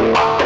Bye.